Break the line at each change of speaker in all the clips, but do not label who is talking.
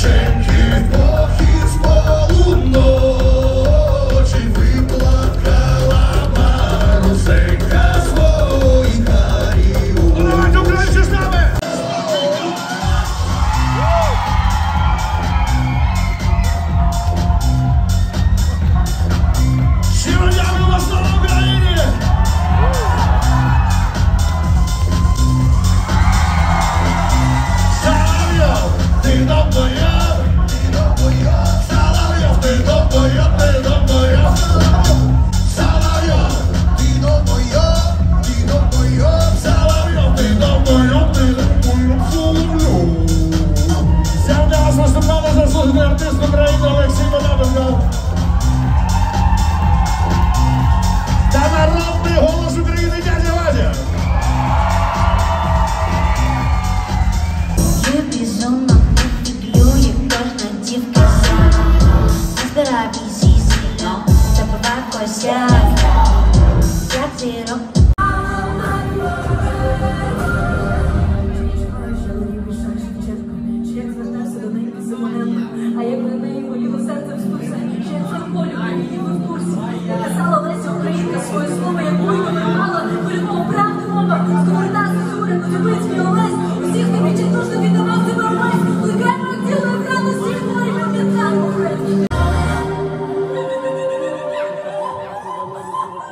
Чим від Бог із полуно. Артист України Олексій Водабенко.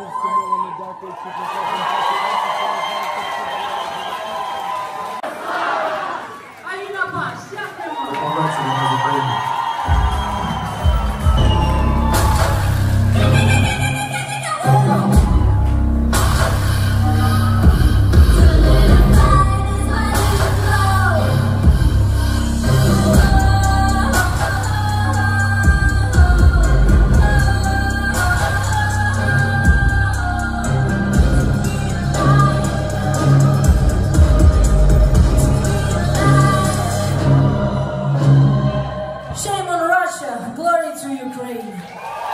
Дякую всім, дякую всім. Russia, glory to Ukraine.